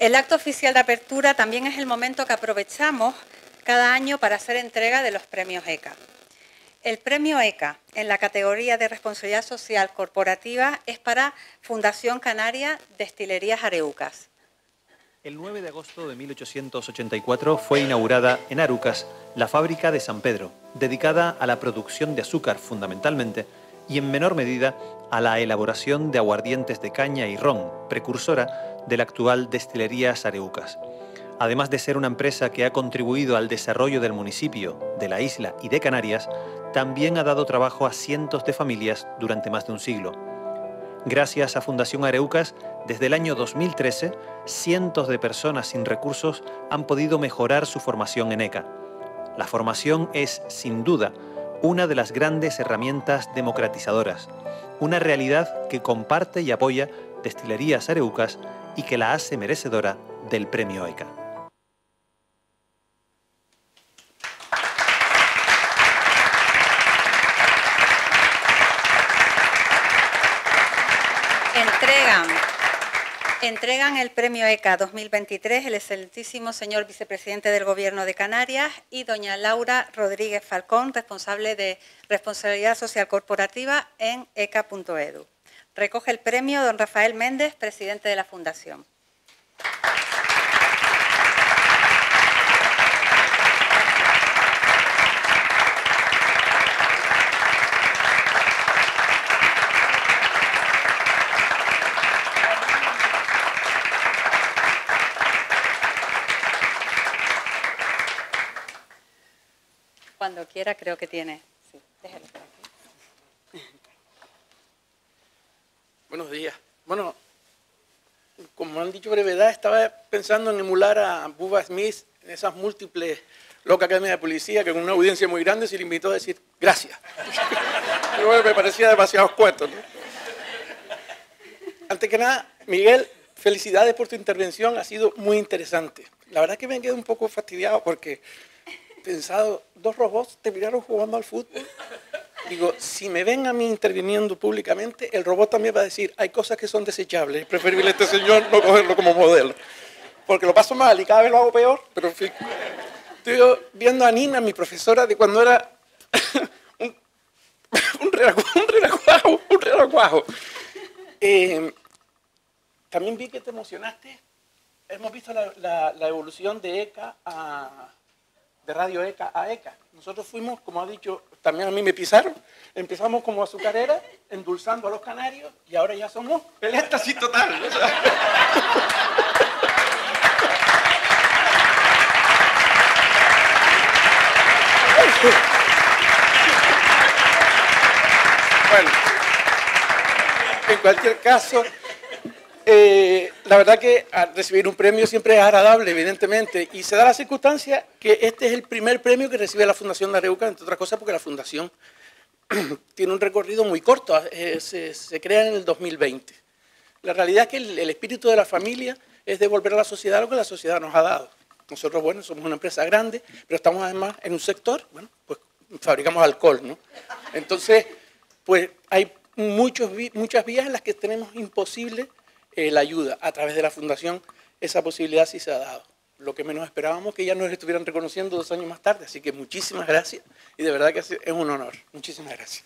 El acto oficial de apertura también es el momento que aprovechamos cada año para hacer entrega de los premios ECA. El premio ECA en la categoría de responsabilidad social corporativa es para Fundación Canaria Destilerías Areucas. El 9 de agosto de 1884 fue inaugurada en Arucas la fábrica de San Pedro, dedicada a la producción de azúcar fundamentalmente y en menor medida a la elaboración de aguardientes de caña y ron, precursora de la actual destilería Sareucas. Además de ser una empresa que ha contribuido al desarrollo del municipio, de la isla y de Canarias, también ha dado trabajo a cientos de familias durante más de un siglo. Gracias a Fundación Areucas, desde el año 2013, cientos de personas sin recursos han podido mejorar su formación en ECA. La formación es, sin duda, una de las grandes herramientas democratizadoras, una realidad que comparte y apoya Destilerías Areucas y que la hace merecedora del premio ECA. Entregan, entregan el premio ECA 2023 el excelentísimo señor vicepresidente del Gobierno de Canarias y doña Laura Rodríguez Falcón, responsable de responsabilidad social corporativa en ECA.edu. Recoge el premio don Rafael Méndez, presidente de la Fundación. Cuando quiera, creo que tiene. Sí, déjalo por aquí. Buenos días. Bueno, como han dicho brevedad, estaba pensando en emular a Bubba Smith en esas múltiples loca academia de policía que con una audiencia muy grande se le invitó a decir gracias. Bueno, me parecía demasiado cuento. ¿no? Antes que nada, Miguel, felicidades por tu intervención, ha sido muy interesante. La verdad que me quedé un poco fastidiado porque pensado, dos robots terminaron jugando al fútbol. Digo, si me ven a mí interviniendo públicamente, el robot también va a decir, hay cosas que son desechables, es preferible este señor no cogerlo como modelo. Porque lo paso mal y cada vez lo hago peor, pero en fin. Estoy viendo a Nina, mi profesora, de cuando era un, un, relacuajo, un relacuajo. Eh, también vi que te emocionaste. Hemos visto la- la evolución de ECA a, de Radio ECA a ECA. Nosotros fuimos, como ha dicho, también a mí me pisaron, empezamos como azucarera, endulzando a los canarios, y ahora ya somos el éxtasis total. Bueno, en cualquier caso, eh, la verdad que recibir un premio siempre es agradable, evidentemente, y se da la circunstancia que este es el primer premio que recibe la Fundación de Areuca, entre otras cosas porque la Fundación tiene un recorrido muy corto, eh, se, crea en el 2020. La realidad es que el, espíritu de la familia es devolver a la sociedad lo que la sociedad nos ha dado. Nosotros, bueno, somos una empresa grande, pero estamos además en un sector, bueno, pues fabricamos alcohol, ¿no? Entonces, pues hay muchos, muchas vías en las que tenemos imposible la ayuda. A través de la Fundación esa posibilidad sí se ha dado. Lo que menos esperábamos que ya nos estuvieran reconociendo dos años más tarde. Así que muchísimas gracias y de verdad que es un honor. Muchísimas gracias.